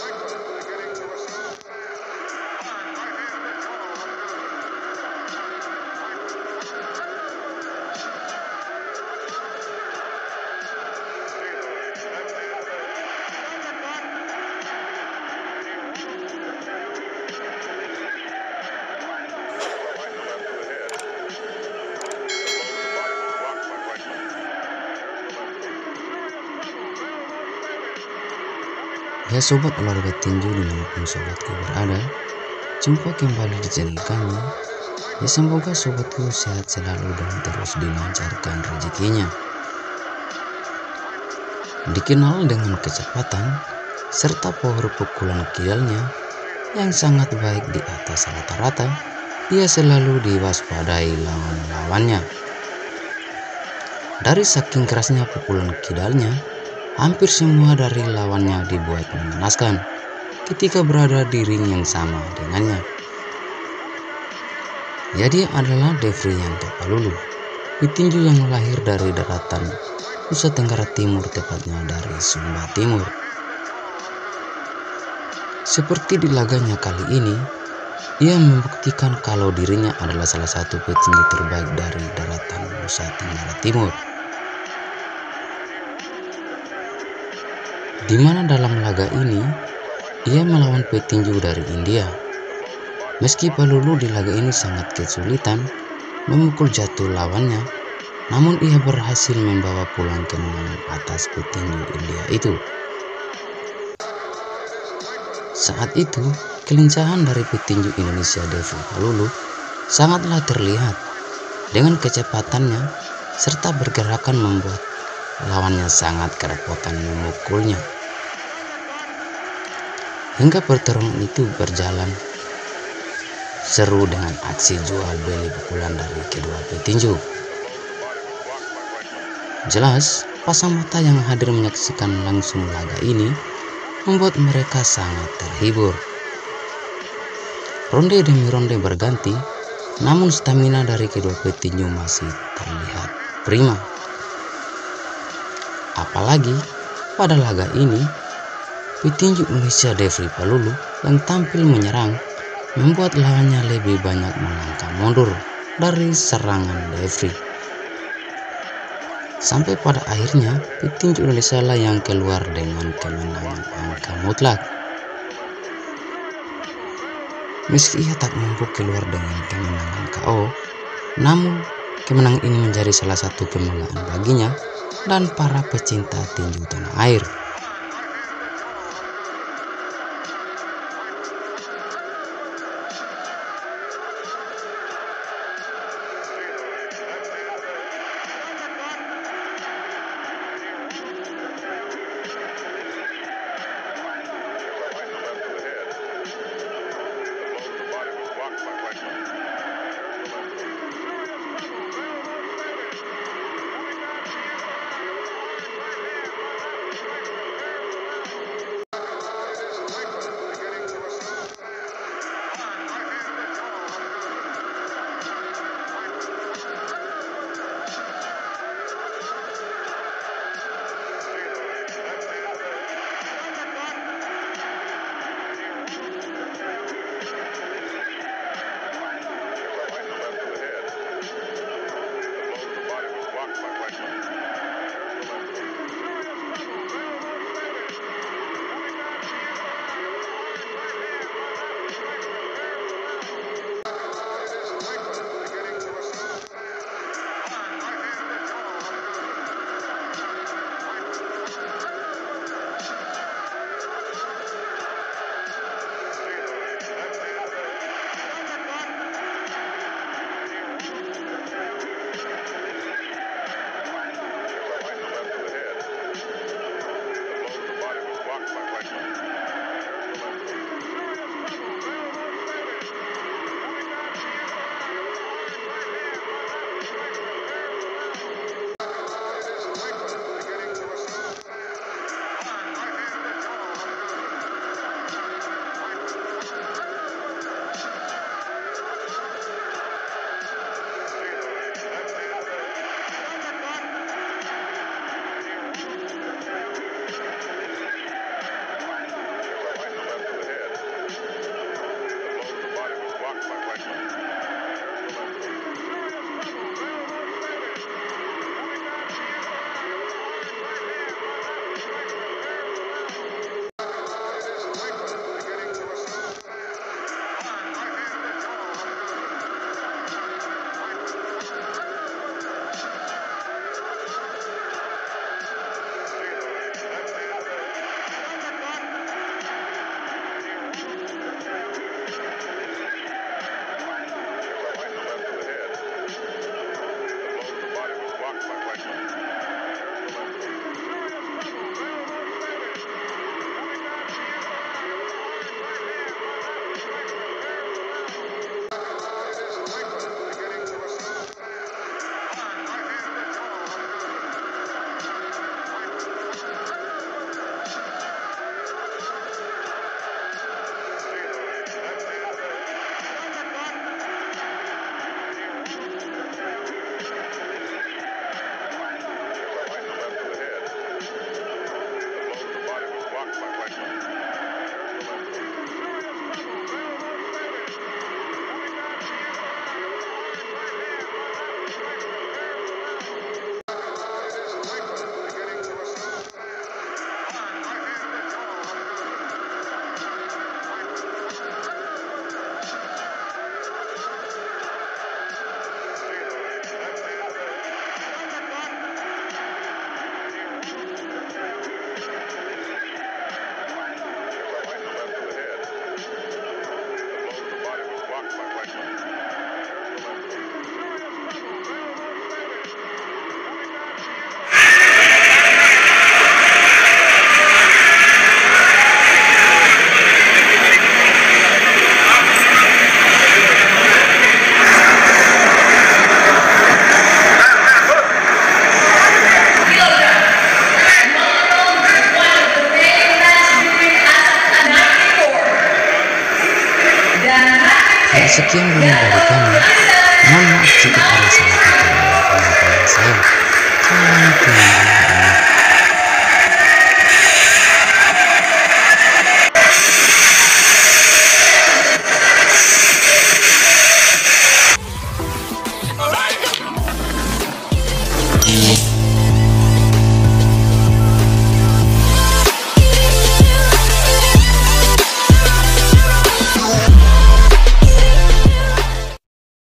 Washington. Ya sobat olahraga tinju di mana pun sobatku berada Jumpa kembali di channel kami. Ya semoga sobatku sehat selalu dan terus dilancarkan rezekinya. Dikenal dengan kecepatan serta power pukulan kidalnya yang sangat baik di atas rata-rata Ia selalu diwaspadai lawan-lawannya. Dari saking kerasnya pukulan kidalnya Hampir semua dari lawannya dibuat mengenaskan ketika berada di ring yang sama dengannya. Jadi adalah Devrianto Palulu, petinju yang lahir dari daratan Nusa Tenggara Timur tepatnya dari Sumba Timur. Seperti di laganya kali ini, ia membuktikan kalau dirinya adalah salah satu petinju terbaik dari daratan Nusa Tenggara Timur. Di mana dalam laga ini ia melawan petinju dari India. Meski Palulu di laga ini sangat kesulitan memukul jatuh lawannya, namun ia berhasil membawa pulang kemenangan atas petinju India itu. Saat itu, kelincahan dari petinju Indonesia Devi Palulu sangatlah terlihat dengan kecepatannya serta bergerakan membuat lawannya sangat kerepotan memukulnya. Hingga pertarungan itu berjalan seru dengan aksi jual beli pukulan dari kedua petinju. Jelas, pasang mata yang hadir menyaksikan langsung laga ini membuat mereka sangat terhibur. Ronde demi ronde berganti, namun stamina dari kedua petinju masih terlihat prima. Apalagi pada laga ini Petinju Indonesia Devri Palulu yang tampil menyerang membuat lawannya lebih banyak melangkah mundur dari serangan Devri. Sampai pada akhirnya petinju Indonesia lah yang keluar dengan kemenangan angka mutlak. Meski ia tak mampu keluar dengan kemenangan KO, namun kemenangan ini menjadi salah satu kebanggaan baginya dan para pecinta tinju tanah air. 他见过你怎么办呢